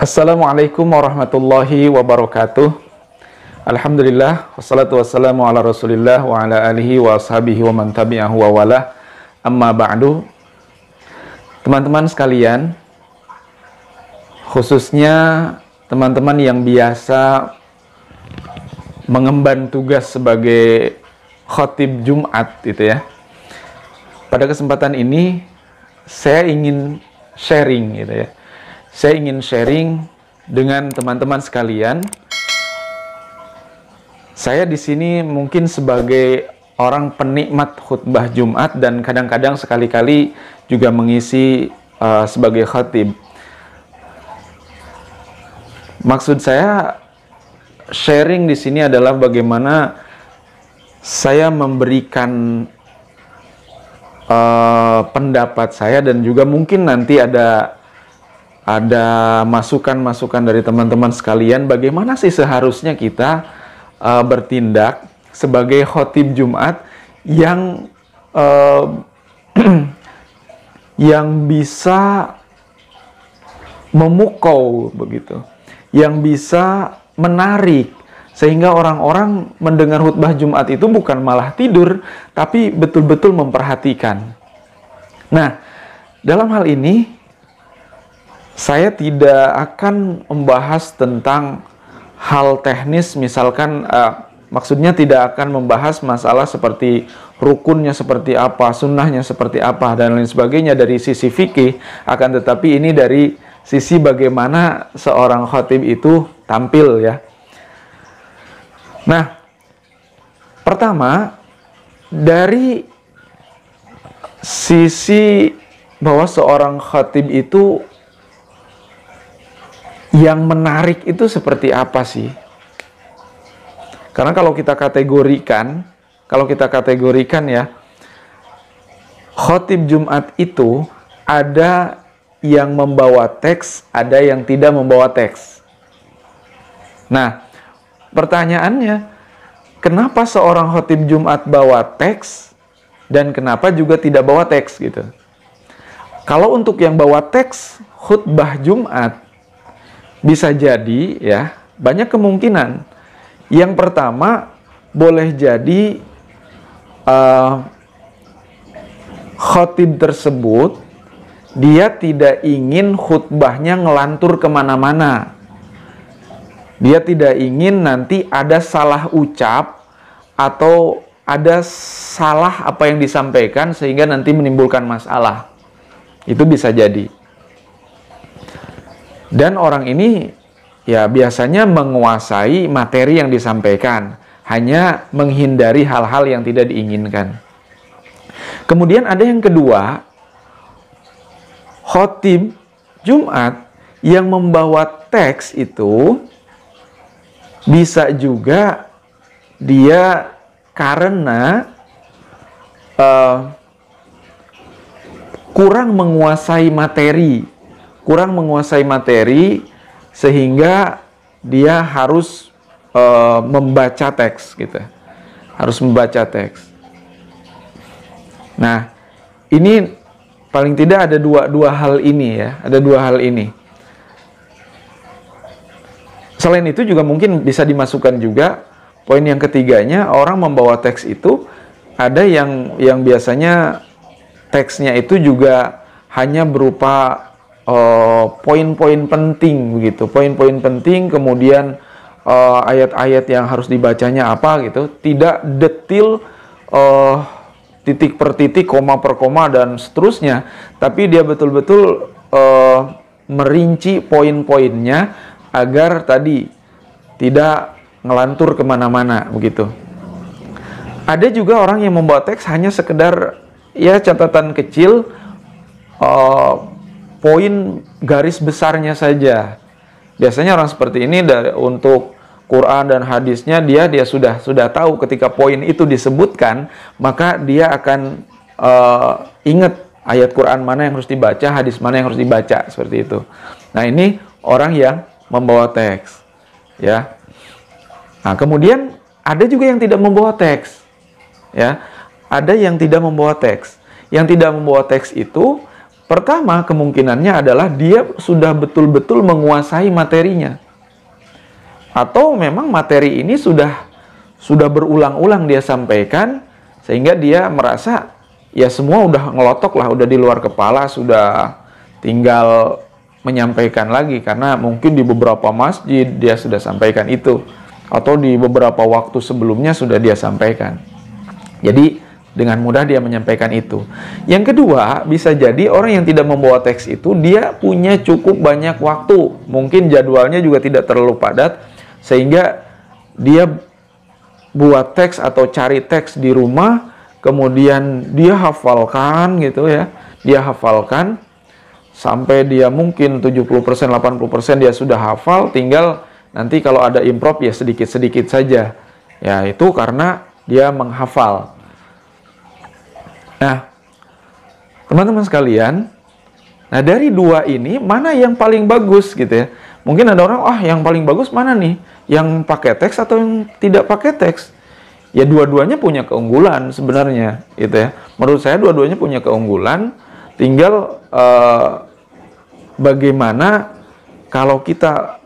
Assalamualaikum warahmatullahi wabarakatuh. Alhamdulillah wassalatu wassalamu ala Rasulillah wa ala alihi wa ashabihi wa man tabi'ahu wa wala. Amma ba'du. Teman-teman sekalian, khususnya teman-teman yang biasa mengemban tugas sebagai khotib Jumat gitu ya. Pada kesempatan ini saya ingin sharing gitu ya saya ingin sharing dengan teman-teman sekalian. Saya di sini mungkin sebagai orang penikmat khutbah Jumat dan kadang-kadang sekali-kali juga mengisi uh, sebagai khatib. Maksud saya sharing di sini adalah bagaimana saya memberikan uh, pendapat saya dan juga mungkin nanti ada ada masukan-masukan dari teman-teman sekalian bagaimana sih seharusnya kita uh, bertindak sebagai khotib Jumat yang uh, yang bisa memukau begitu, yang bisa menarik sehingga orang-orang mendengar khutbah Jumat itu bukan malah tidur tapi betul-betul memperhatikan. Nah, dalam hal ini saya tidak akan membahas tentang hal teknis misalkan uh, maksudnya tidak akan membahas masalah seperti rukunnya seperti apa, sunnahnya seperti apa dan lain sebagainya dari sisi fikih akan tetapi ini dari sisi bagaimana seorang khatib itu tampil ya. Nah, pertama dari sisi bahwa seorang khatib itu yang menarik itu seperti apa sih? Karena kalau kita kategorikan, kalau kita kategorikan ya, khotib Jumat itu ada yang membawa teks, ada yang tidak membawa teks. Nah, pertanyaannya, kenapa seorang khotib Jumat bawa teks dan kenapa juga tidak bawa teks gitu? Kalau untuk yang bawa teks khutbah Jumat bisa jadi ya, banyak kemungkinan. Yang pertama boleh jadi uh, khotib tersebut dia tidak ingin khutbahnya ngelantur ke mana-mana. Dia tidak ingin nanti ada salah ucap atau ada salah apa yang disampaikan sehingga nanti menimbulkan masalah. Itu bisa jadi. Dan orang ini ya biasanya menguasai materi yang disampaikan, hanya menghindari hal-hal yang tidak diinginkan. Kemudian ada yang kedua, khotib Jumat yang membawa teks itu bisa juga dia karena uh, kurang menguasai materi kurang menguasai materi sehingga dia harus uh, membaca teks gitu. Harus membaca teks. Nah, ini paling tidak ada dua dua hal ini ya, ada dua hal ini. Selain itu juga mungkin bisa dimasukkan juga poin yang ketiganya orang membawa teks itu ada yang yang biasanya teksnya itu juga hanya berupa poin-poin uh, penting begitu, poin-poin penting, kemudian eh, ayat-ayat uh, yang harus dibacanya apa gitu, tidak detil uh, titik per titik, koma per koma dan seterusnya, tapi dia betul-betul uh, merinci poin-poinnya agar tadi tidak ngelantur ke mana-mana begitu. Ada juga orang yang membawa teks hanya sekedar ya catatan kecil. Uh, poin garis besarnya saja. Biasanya orang seperti ini dari untuk Quran dan hadisnya dia dia sudah sudah tahu ketika poin itu disebutkan maka dia akan uh, ingat ayat Quran mana yang harus dibaca, hadis mana yang harus dibaca seperti itu. Nah, ini orang yang membawa teks. Ya. Nah, kemudian ada juga yang tidak membawa teks. Ya. Ada yang tidak membawa teks. Yang tidak membawa teks itu Pertama, kemungkinannya adalah dia sudah betul-betul menguasai materinya. Atau memang materi ini sudah sudah berulang-ulang dia sampaikan sehingga dia merasa ya semua udah ngelotok lah, udah di luar kepala, sudah tinggal menyampaikan lagi karena mungkin di beberapa masjid dia sudah sampaikan itu atau di beberapa waktu sebelumnya sudah dia sampaikan. Jadi dengan mudah dia menyampaikan itu. Yang kedua, bisa jadi orang yang tidak membawa teks itu dia punya cukup banyak waktu. Mungkin jadwalnya juga tidak terlalu padat sehingga dia buat teks atau cari teks di rumah, kemudian dia hafalkan gitu ya. Dia hafalkan sampai dia mungkin 70%, 80% dia sudah hafal, tinggal nanti kalau ada improv ya sedikit-sedikit saja. Ya, itu karena dia menghafal. Nah, teman-teman sekalian, nah dari dua ini mana yang paling bagus gitu ya? Mungkin ada orang, ah yang paling bagus mana nih? Yang pakai teks atau yang tidak pakai teks? Ya dua-duanya punya keunggulan sebenarnya, gitu ya. Menurut saya dua-duanya punya keunggulan. Tinggal uh, bagaimana kalau kita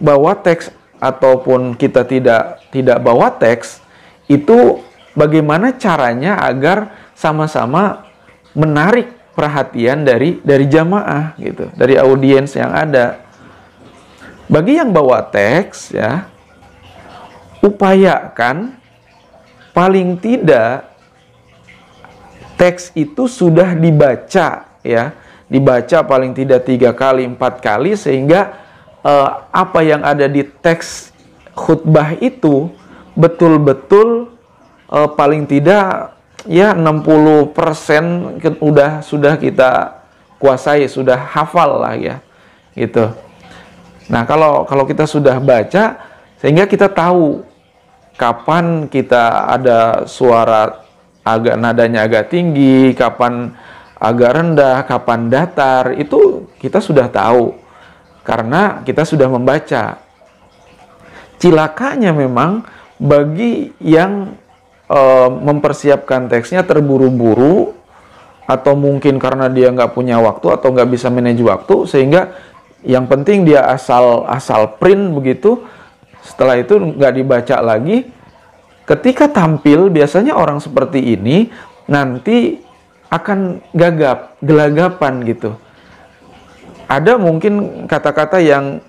bawa teks ataupun kita tidak tidak bawa teks itu bagaimana caranya agar sama-sama menarik perhatian dari dari jamaah gitu, dari audiens yang ada. Bagi yang bawa teks ya, upayakan paling tidak teks itu sudah dibaca ya, dibaca paling tidak tiga kali empat kali sehingga uh, apa yang ada di teks khutbah itu betul-betul uh, paling tidak ya 60% udah sudah kita kuasai, sudah hafal lah ya. Gitu. Nah, kalau kalau kita sudah baca sehingga kita tahu kapan kita ada suara agak nadanya agak tinggi, kapan agak rendah, kapan datar, itu kita sudah tahu karena kita sudah membaca. Cilakanya memang bagi yang uh, mempersiapkan teksnya terburu-buru atau mungkin karena dia nggak punya waktu atau nggak bisa manage waktu sehingga yang penting dia asal asal print begitu. Setelah itu nggak dibaca lagi. Ketika tampil biasanya orang seperti ini nanti akan gagap gelagapan gitu. Ada mungkin kata-kata yang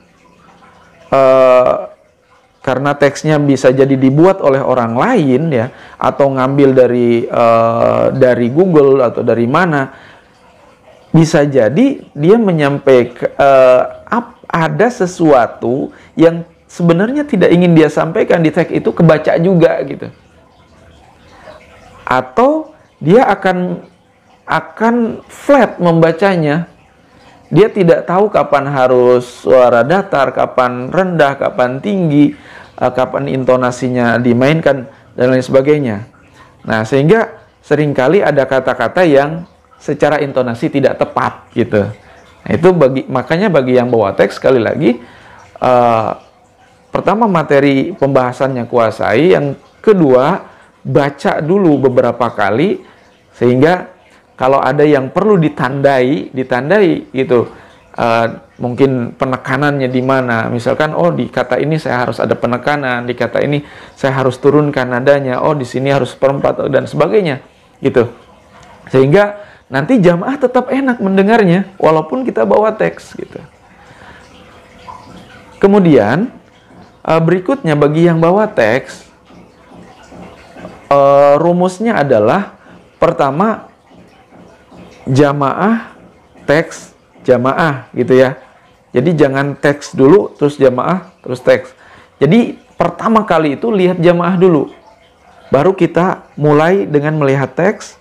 uh, karena teksnya bisa jadi dibuat oleh orang lain ya atau ngambil dari uh, dari Google atau dari mana bisa jadi dia menyampaikan uh, ada sesuatu yang sebenarnya tidak ingin dia sampaikan di teks itu kebaca juga gitu. Atau dia akan akan flat membacanya dia tidak tahu kapan harus suara datar, kapan rendah, kapan tinggi, uh, kapan intonasinya dimainkan dan lain sebagainya. Nah, sehingga sering kali ada kata-kata yang secara intonasi tidak tepat gitu. Nah, itu bagi makanya bagi yang bawa teks sekali lagi uh, pertama materi pembahasannya kuasai, yang kedua baca dulu beberapa kali sehingga kalau ada yang perlu ditandai, ditandai gitu. Uh, mungkin penekanannya di mana. Misalkan oh di kata ini saya harus ada penekanan, di kata ini saya harus turunkan nadanya. Oh di sini harus perempat dan sebagainya. Gitu. Sehingga nanti jamaah tetap enak mendengarnya walaupun kita bawa teks gitu. Kemudian uh, berikutnya bagi yang bawa teks uh, rumusnya adalah pertama jamaah teks jamaah gitu ya. Jadi jangan teks dulu terus jamaah terus teks. Jadi pertama kali itu lihat jamaah dulu. Baru kita mulai dengan melihat teks.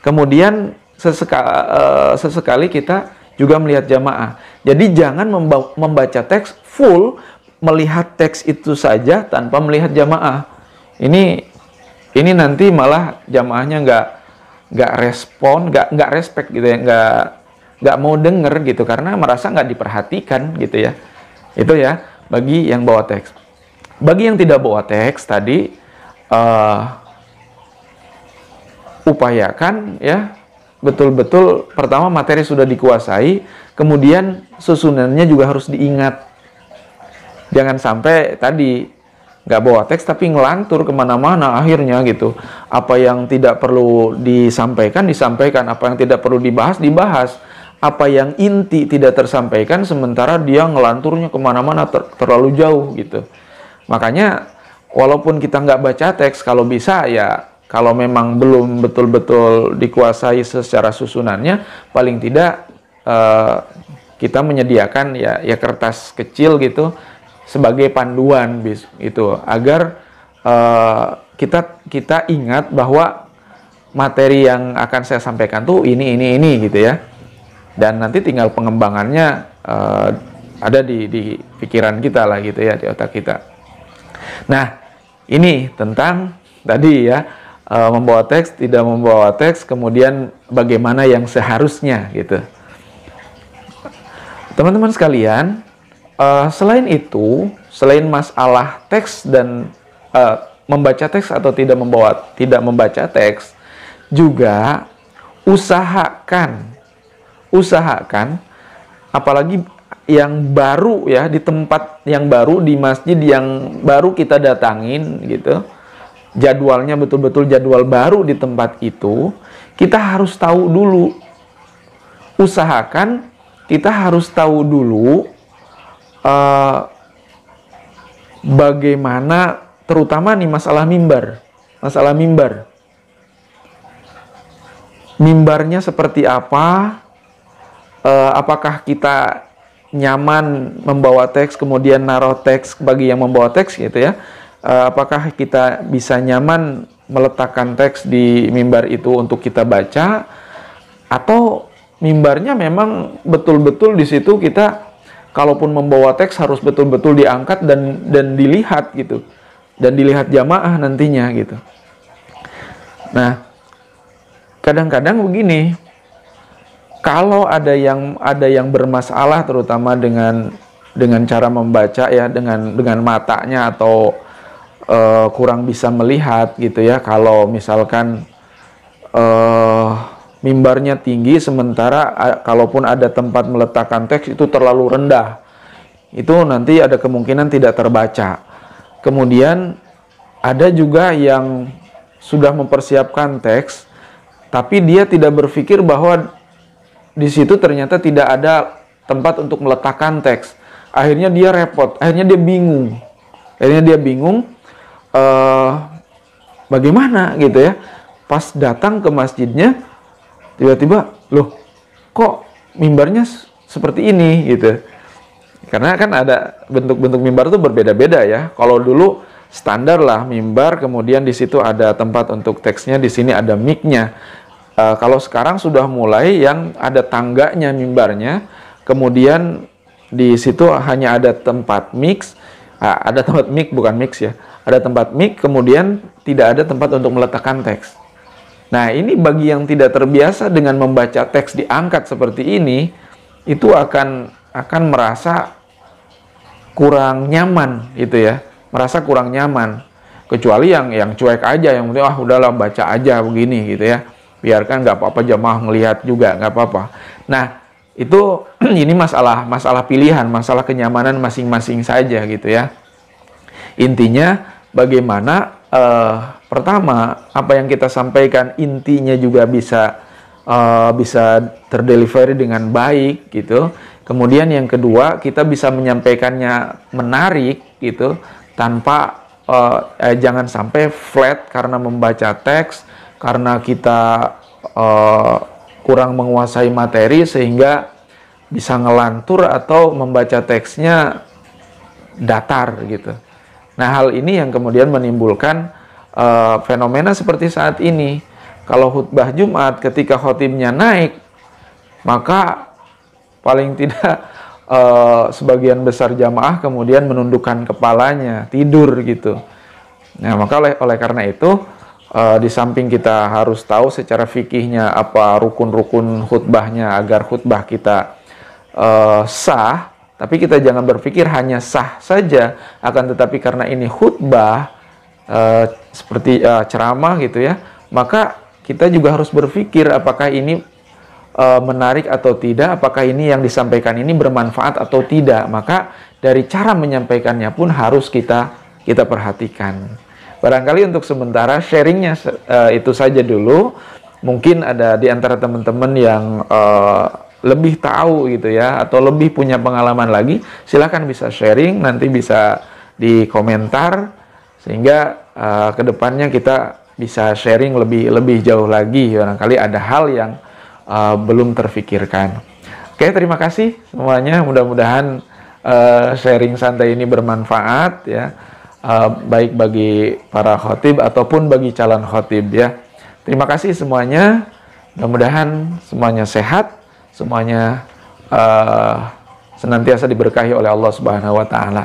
Kemudian seseka, uh, sesekali kita juga melihat jamaah. Jadi jangan membaca teks full melihat teks itu saja tanpa melihat jamaah. Ini ini nanti malah jamaahnya nggak nggak respon, nggak nggak respect gitu ya, nggak nggak mau denger gitu karena merasa nggak diperhatikan gitu ya. Itu ya bagi yang bawa teks. Bagi yang tidak bawa teks tadi uh, upayakan ya betul-betul pertama materi sudah dikuasai, kemudian susunannya juga harus diingat. Jangan sampai tadi nggak bawa teks tapi ngelantur ke mana-mana akhirnya gitu. Apa yang tidak perlu disampaikan disampaikan, apa yang tidak perlu dibahas dibahas. Apa yang inti tidak tersampaikan sementara dia ngelanturnya ke mana-mana ter terlalu jauh gitu. Makanya walaupun kita nggak baca teks, kalau bisa ya kalau memang belum betul-betul dikuasai secara susunannya, paling tidak uh, kita menyediakan ya ya kertas kecil gitu sebagai panduan itu agar uh, kita kita ingat bahwa materi yang akan saya sampaikan tuh ini ini ini gitu ya dan nanti tinggal pengembangannya uh, ada di di pikiran kita lah gitu ya di otak kita. Nah ini tentang tadi ya uh, membawa teks, tidak membawa teks, kemudian bagaimana yang seharusnya gitu. Teman-teman sekalian, uh, selain itu, selain masalah teks dan uh, membaca teks atau tidak membawa tidak membaca teks, juga usahakan usahakan apalagi yang baru ya di tempat yang baru di masjid yang baru kita datangin gitu jadwalnya betul-betul jadwal baru di tempat itu, kita harus tahu dulu. Usahakan kita harus tahu dulu uh, bagaimana terutama nih masalah mimbar. Masalah mimbar. Mimbarnya seperti apa? Uh, apakah kita nyaman membawa teks kemudian naruh teks bagi yang membawa teks gitu ya uh, apakah kita bisa nyaman meletakkan teks di mimbar itu untuk kita baca atau mimbarnya memang betul-betul di situ kita kalaupun membawa teks harus betul-betul diangkat dan dan dilihat gitu dan dilihat jamaah nantinya gitu. Nah, kadang-kadang begini, kalau ada yang ada yang bermasalah terutama dengan dengan cara membaca ya dengan dengan matanya atau uh, kurang bisa melihat gitu ya kalau misalkan uh, mimbarnya tinggi sementara kalaupun ada tempat meletakkan teks itu terlalu rendah. Itu nanti ada kemungkinan tidak terbaca. Kemudian ada juga yang sudah mempersiapkan teks tapi dia tidak berpikir bahwa di situ ternyata tidak ada tempat untuk meletakkan teks. Akhirnya dia repot akhirnya dia bingung. Akhirnya dia bingung uh, bagaimana gitu ya. Pas datang ke masjidnya tiba-tiba loh kok mimbarnya seperti ini gitu. Karena kan ada bentuk-bentuk mimbar itu berbeda-beda ya. Kalau dulu standar lah mimbar kemudian di situ ada tempat untuk teksnya di sini ada micnya. Uh, kalau sekarang sudah mulai yang ada tangganya mimbarnya kemudian di situ hanya ada tempat mix uh, ada tempat mic bukan mix ya. Ada tempat mic, kemudian tidak ada tempat untuk meletakkan teks. Nah, ini bagi yang tidak terbiasa dengan membaca teks diangkat seperti ini, itu akan akan merasa kurang nyaman gitu ya, merasa kurang nyaman. Kecuali yang yang cuek aja, yang penting ah udahlah baca aja begini gitu ya. Biarkan nggak apa-apa jamaah melihat juga nggak apa-apa. Nah, itu ini masalah masalah pilihan, masalah kenyamanan masing-masing saja gitu ya. Intinya bagaimana uh, pertama apa yang kita sampaikan intinya juga bisa uh, bisa terdelivery dengan baik gitu. Kemudian yang kedua kita bisa menyampaikannya menarik gitu tanpa uh, eh, jangan sampai flat karena membaca teks karena kita uh, kurang menguasai materi sehingga bisa ngelantur atau membaca teksnya datar gitu. Nah, hal ini yang kemudian menimbulkan uh, fenomena seperti saat ini. Kalau khutbah Jumat ketika khotibnya naik, maka paling tidak uh, sebagian besar jamaah kemudian menundukkan kepalanya, tidur gitu. Nah, maka oleh oleh karena itu uh, di samping kita harus tahu secara fikihnya apa rukun-rukun khutbahnya agar khutbah kita uh, sah, tapi kita jangan berpikir hanya sah saja, akan tetapi karena ini khutbah seperti uh, ceramah gitu ya, maka kita juga harus berpikir apakah ini uh, menarik atau tidak, apakah ini yang disampaikan ini bermanfaat atau tidak. Maka dari cara menyampaikannya pun harus kita kita perhatikan. Barangkali untuk sementara sharingnya uh, itu saja dulu. Mungkin ada di antara teman-teman yang uh, lebih tahu gitu ya atau lebih punya pengalaman lagi, silahkan bisa sharing nanti bisa di komentar sehingga uh, ke depannya kita bisa sharing lebih lebih jauh lagi barangkali ada hal yang uh, belum terfikirkan. Oke, terima kasih semuanya. Mudah-mudahan uh, sharing santai ini bermanfaat ya, uh, baik bagi para khotib ataupun bagi calon khotib ya. Terima kasih semuanya. Mudah-mudahan semuanya sehat, semuanya uh, senantiasa diberkahi oleh Allah Subhanahu wa taala.